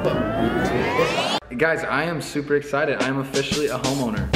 Guys, I am super excited. I am officially a homeowner.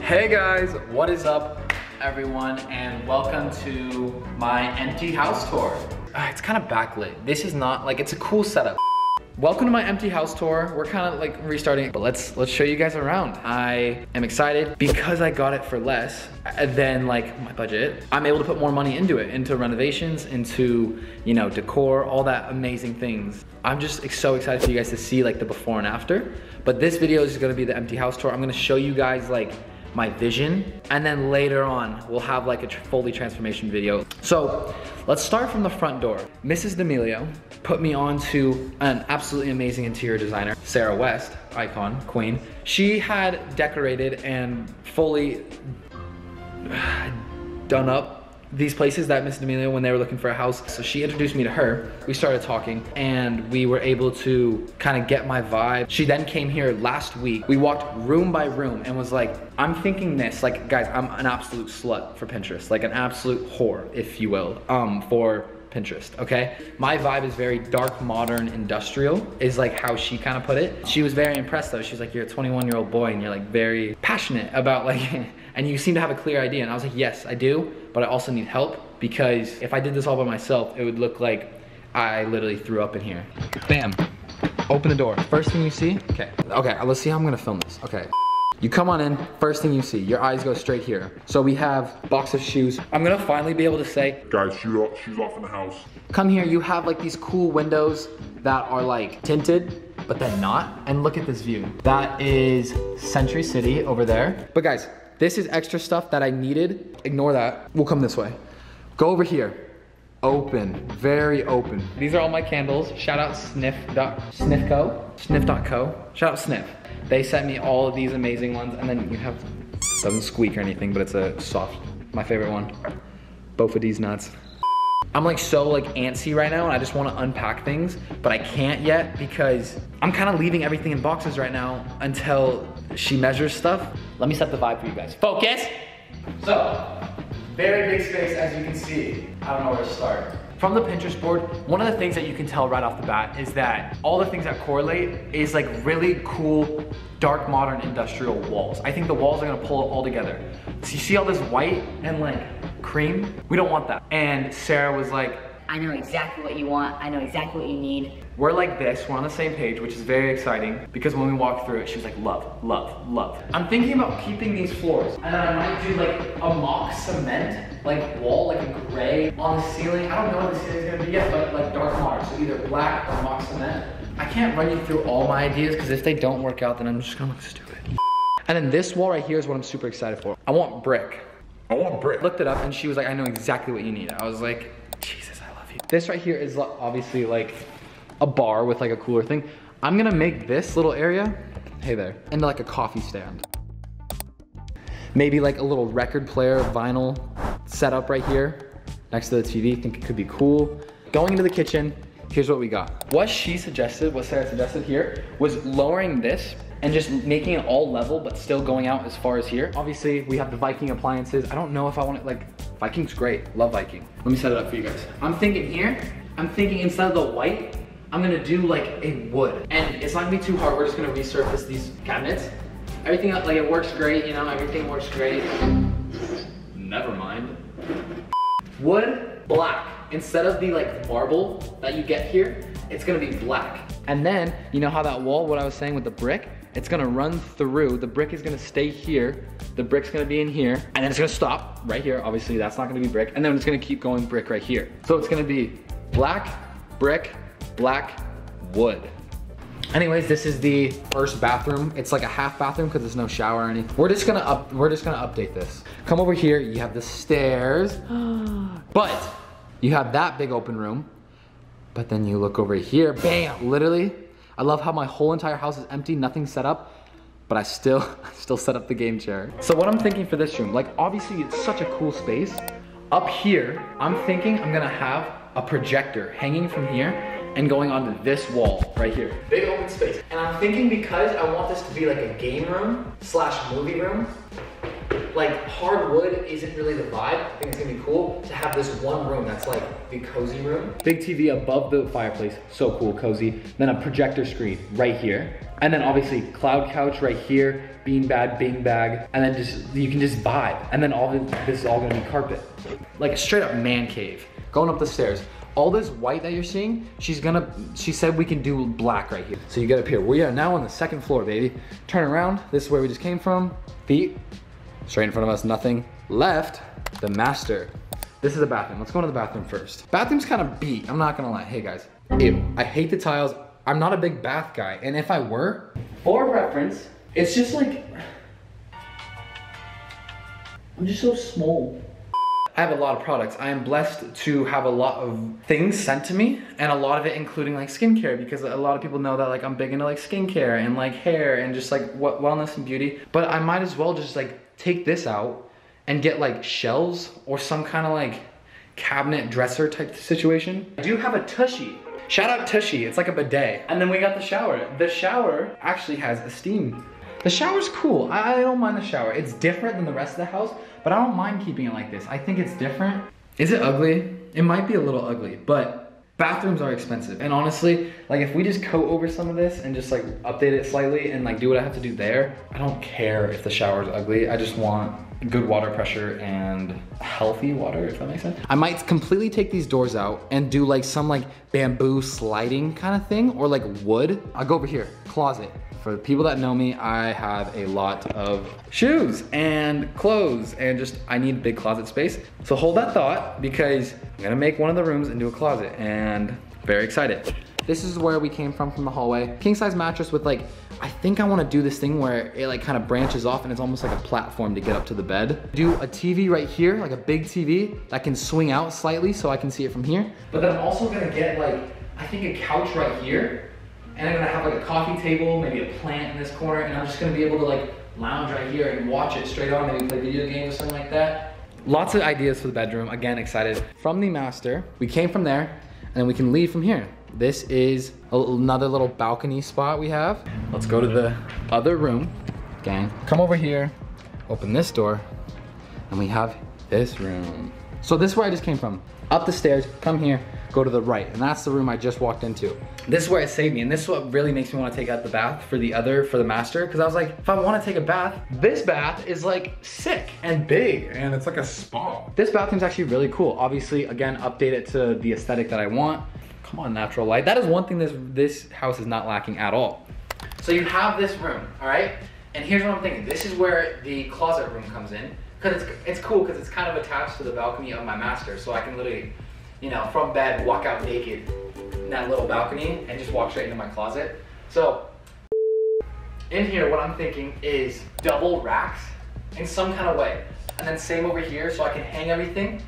Hey guys, what is up everyone and welcome to my empty house tour. Uh, it's kind of backlit. This is not like, it's a cool setup. Welcome to my empty house tour. We're kind of like restarting, but let's let's show you guys around. I am excited because I got it for less uh, than like my budget. I'm able to put more money into it, into renovations, into, you know, decor, all that amazing things. I'm just so excited for you guys to see like the before and after. But this video is gonna be the empty house tour. I'm gonna show you guys like my vision, and then later on, we'll have like a fully transformation video. So let's start from the front door. Mrs. D'Amelio put me on to an absolutely amazing interior designer, Sarah West, icon, queen. She had decorated and fully done up these places that Miss D'Amelio when they were looking for a house. So she introduced me to her. We started talking and we were able to kind of get my vibe. She then came here last week. We walked room by room and was like, I'm thinking this, like guys, I'm an absolute slut for Pinterest, like an absolute whore, if you will, um, for Pinterest, okay? My vibe is very dark, modern, industrial, is like how she kind of put it. She was very impressed though. She was like, you're a 21 year old boy and you're like very passionate about like, and you seem to have a clear idea. And I was like, yes, I do, but I also need help because if I did this all by myself, it would look like I literally threw up in here. Bam, open the door. First thing you see, okay. Okay, let's see how I'm gonna film this, okay. You come on in, first thing you see, your eyes go straight here. So we have box of shoes. I'm gonna finally be able to say, Guys, shoes off, shoes off in the house. come here, you have like these cool windows that are like tinted, but then not. And look at this view. That is Century City over there. But guys, this is extra stuff that I needed. Ignore that. We'll come this way. Go over here. Open, very open. These are all my candles. Shout out Sniff. Sniffco. Sniff.co. Shout out Sniff. They sent me all of these amazing ones, and then you have doesn't squeak or anything, but it's a soft. My favorite one. Both of these nuts. I'm like so like antsy right now and I just want to unpack things, but I can't yet because I'm kind of leaving everything in boxes right now until she measures stuff. Let me set the vibe for you guys. Focus! So, very big space as you can see. I don't know where to start. From the Pinterest board, one of the things that you can tell right off the bat is that all the things that correlate is like really cool, dark, modern, industrial walls. I think the walls are gonna pull it all together. So you see all this white and like cream? We don't want that. And Sarah was like, I know exactly what you want. I know exactly what you need. we're like this, we're on the same page, which is very exciting because when we walked through it, she was like, love, love, love. I'm thinking about keeping these floors and then I might do like a mock cement, like wall, like a gray on the ceiling. I don't know what the ceiling's gonna be yet, but like dark modern, so either black or mock cement. I can't run you through all my ideas because if they don't work out, then I'm just gonna look stupid. And then this wall right here is what I'm super excited for. I want brick. I want brick. Looked it up and she was like, I know exactly what you need. I was like, Jesus, I love you. This right here is obviously like a bar with like a cooler thing. I'm gonna make this little area, hey there, into like a coffee stand. Maybe like a little record player, vinyl setup right here next to the TV. Think it could be cool. Going into the kitchen, here's what we got. What she suggested, what Sarah suggested here, was lowering this and just making it all level, but still going out as far as here. Obviously, we have the Viking appliances. I don't know if I want it, like, Viking's great, love Viking. Let me set it up for you guys. I'm thinking here, I'm thinking instead of the white, I'm gonna do like a wood. And it's not gonna be too hard, we're just gonna resurface these cabinets. Everything, like it works great, you know, everything works great. Never mind. Wood, black. Instead of the like marble that you get here, it's gonna be black. And then, you know how that wall, what I was saying with the brick, it's gonna run through, the brick is gonna stay here, the brick's gonna be in here, and then it's gonna stop right here. Obviously, that's not gonna be brick, and then it's gonna keep going brick right here. So it's gonna be black, brick, black, wood. Anyways, this is the first bathroom. It's like a half bathroom because there's no shower or anything. We're just gonna up, we're just gonna update this. Come over here, you have the stairs, but you have that big open room. But then you look over here, bam, literally. I love how my whole entire house is empty, nothing set up, but I still, still set up the game chair. So what I'm thinking for this room, like obviously it's such a cool space. Up here, I'm thinking I'm gonna have a projector hanging from here and going onto this wall right here. Big open space. And I'm thinking because I want this to be like a game room slash movie room, like hardwood isn't really the vibe. I think it's gonna be cool to have this one room that's like the cozy room. Big TV above the fireplace, so cool, cozy. Then a projector screen right here. And then obviously cloud couch right here, bean bag, bing bag, and then just, you can just vibe. And then all this, this is all gonna be carpet. Like a straight up man cave. Going up the stairs. All this white that you're seeing, she's gonna, she said we can do black right here. So you get up here. We are now on the second floor, baby. Turn around, this is where we just came from. Feet, straight in front of us, nothing. Left, the master. This is the bathroom. Let's go into the bathroom first. Bathroom's kind of beat, I'm not gonna lie. Hey guys, ew, I hate the tiles. I'm not a big bath guy, and if I were, for reference, it's just like, I'm just so small. I have a lot of products. I am blessed to have a lot of things sent to me and a lot of it including like skincare because a lot of people know that like I'm big into like skincare and like hair and just like what wellness and beauty. But I might as well just like take this out and get like shelves or some kind of like cabinet dresser type situation. I do have a Tushy. Shout out Tushy, it's like a bidet. And then we got the shower. The shower actually has a steam the shower's cool. I, I don't mind the shower. It's different than the rest of the house, but I don't mind keeping it like this. I think it's different. Is it ugly? It might be a little ugly, but bathrooms are expensive. And honestly, like if we just coat over some of this and just like update it slightly and like do what I have to do there, I don't care if the shower's ugly. I just want good water pressure and healthy water, if that makes sense. I might completely take these doors out and do like some like bamboo sliding kind of thing or like wood. I'll go over here, closet. For the people that know me, I have a lot of shoes and clothes and just, I need big closet space. So hold that thought because I'm gonna make one of the rooms into a closet and very excited. This is where we came from from the hallway. King size mattress with like, I think I wanna do this thing where it like kind of branches off and it's almost like a platform to get up to the bed. Do a TV right here, like a big TV that can swing out slightly so I can see it from here. But then I'm also gonna get like, I think a couch right here and I'm gonna have like a coffee table, maybe a plant in this corner, and I'm just gonna be able to like lounge right here and watch it straight on, maybe play video games or something like that. Lots of ideas for the bedroom, again, excited. From the master, we came from there, and then we can leave from here. This is another little balcony spot we have. Let's go to the other room, gang. Come over here, open this door, and we have this room. So this is where I just came from. Up the stairs, come here, go to the right. And that's the room I just walked into. This is where it saved me. And this is what really makes me want to take out the bath for the other, for the master. Cause I was like, if I want to take a bath, this bath is like sick and big. And it's like a spa. This bathroom's actually really cool. Obviously, again, update it to the aesthetic that I want. Come on, natural light. That is one thing this, this house is not lacking at all. So you have this room, all right? And here's what I'm thinking. This is where the closet room comes in because it's, it's cool because it's kind of attached to the balcony of my master. So I can literally, you know, from bed, walk out naked in that little balcony and just walk straight into my closet. So in here, what I'm thinking is double racks in some kind of way. And then same over here so I can hang everything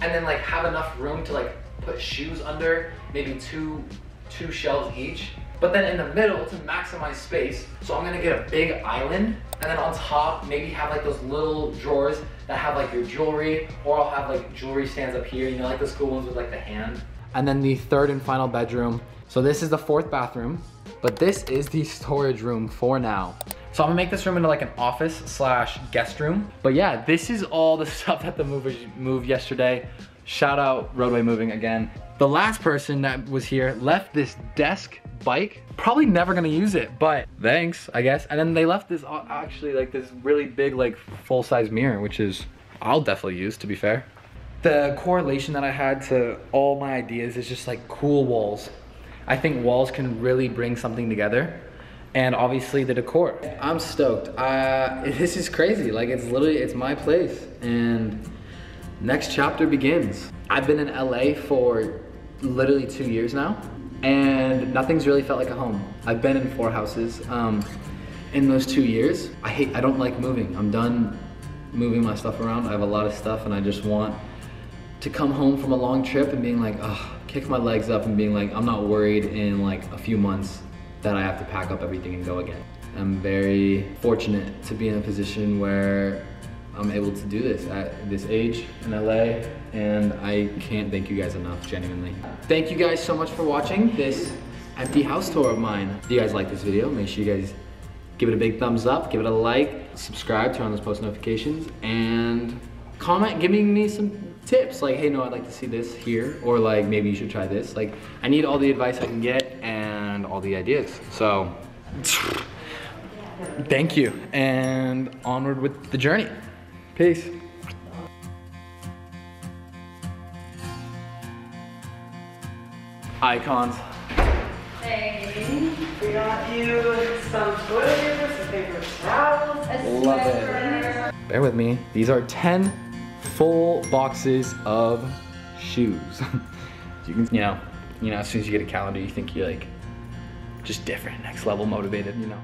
and then like have enough room to like put shoes under, maybe two, two shelves each. But then in the middle to maximize space, so I'm gonna get a big island and then on top, maybe have like those little drawers that have like your jewelry, or I'll have like jewelry stands up here, you know, like those cool ones with like the hand. And then the third and final bedroom. So this is the fourth bathroom, but this is the storage room for now. So I'm gonna make this room into like an office slash guest room. But yeah, this is all the stuff that the movers moved yesterday. Shout out Roadway Moving again. The last person that was here left this desk bike. Probably never gonna use it, but thanks, I guess. And then they left this uh, actually like this really big like full-size mirror, which is I'll definitely use to be fair. The correlation that I had to all my ideas is just like cool walls. I think walls can really bring something together and obviously the decor. I'm stoked. Uh, this is crazy. Like it's literally, it's my place and next chapter begins. I've been in LA for literally two years now and nothing's really felt like a home. I've been in four houses. Um, in those two years, I hate, I don't like moving. I'm done moving my stuff around. I have a lot of stuff and I just want to come home from a long trip and being like, oh, kick my legs up and being like, I'm not worried in like a few months that I have to pack up everything and go again. I'm very fortunate to be in a position where I'm able to do this at this age in LA and I can't thank you guys enough, genuinely. Thank you guys so much for watching this empty house tour of mine. If you guys like this video, make sure you guys give it a big thumbs up, give it a like, subscribe, turn on those post notifications, and comment giving me some tips like, hey, Noah, I'd like to see this here, or like maybe you should try this. Like, I need all the advice I can get and all the ideas. So, thank you, and onward with the journey. Peace. Icons. Hey, we got you some toilet paper, some paper towels. Love it. Bear with me. These are 10 full boxes of shoes. you can, you know, you know, as soon as you get a calendar, you think you're like just different, next level motivated, you know.